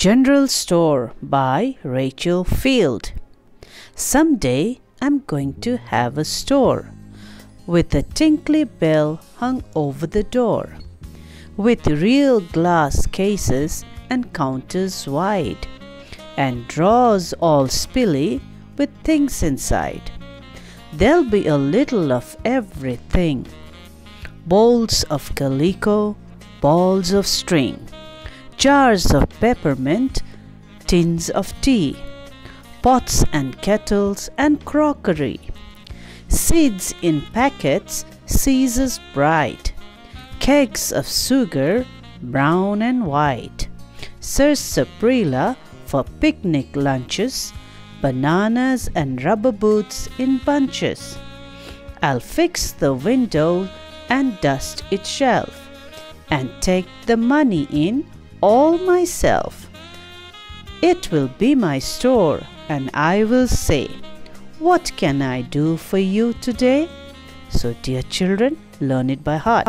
General Store by Rachel Field. Someday I'm going to have a store. With a tinkly bell hung over the door, with real glass cases and counters wide, and drawers all spilly with things inside. There'll be a little of everything. Bowls of calico, balls of string jars of peppermint, tins of tea, pots and kettles and crockery, seeds in packets, seizes bright, kegs of sugar, brown and white, sarsaparilla for picnic lunches, bananas and rubber boots in bunches. I'll fix the window and dust its shelf and take the money in all myself. It will be my store, and I will say, What can I do for you today? So, dear children, learn it by heart.